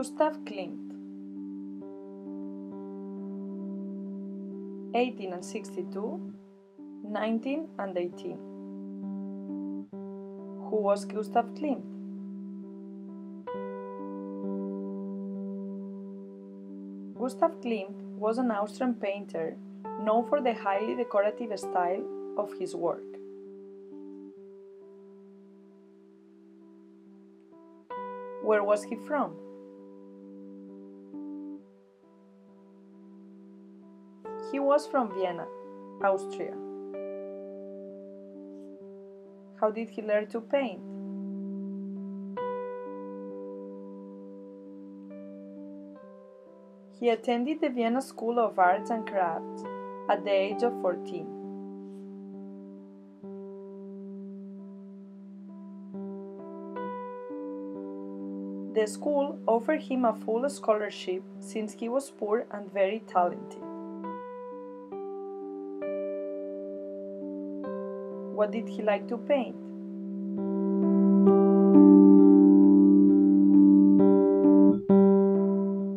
Gustav Klimt 18 and 62 19 and 18 Who was Gustav Klimt? Gustav Klimt was an Austrian painter known for the highly decorative style of his work. Where was he from? He was from Vienna, Austria. How did he learn to paint? He attended the Vienna School of Arts and Crafts at the age of 14. The school offered him a full scholarship since he was poor and very talented. What did he like to paint?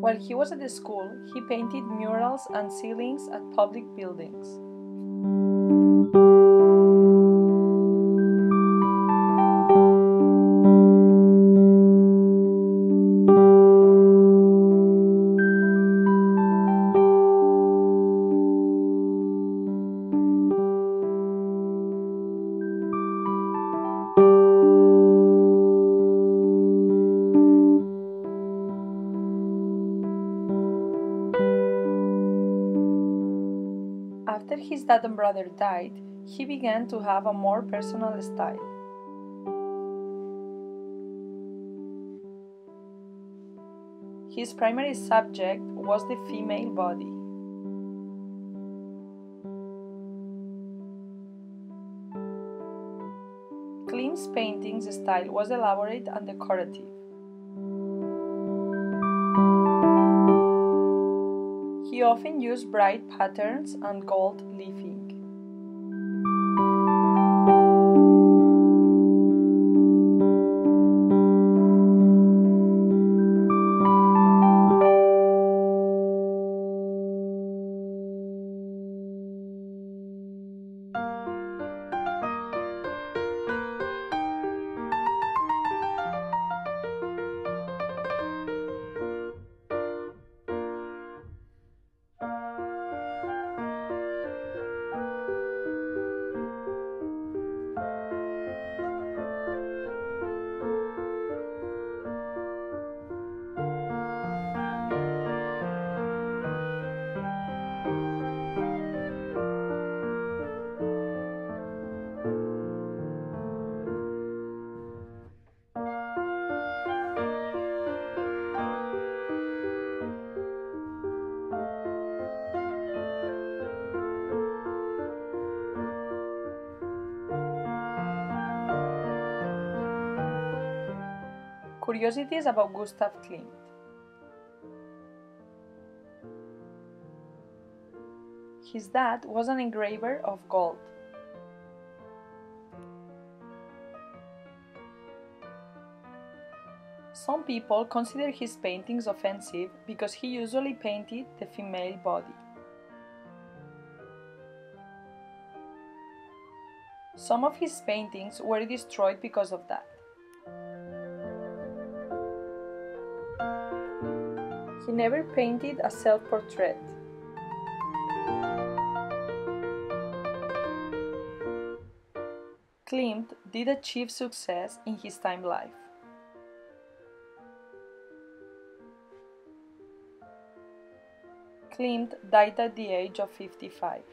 While he was at the school, he painted murals and ceilings at public buildings. After his dad and brother died, he began to have a more personal style. His primary subject was the female body. Klimt's painting's style was elaborate and decorative. He often used bright patterns and gold leafing. Curiosities about Gustav Klimt. His dad was an engraver of gold. Some people consider his paintings offensive because he usually painted the female body. Some of his paintings were destroyed because of that. He never painted a self portrait. Klimt did achieve success in his time life. Klimt died at the age of 55.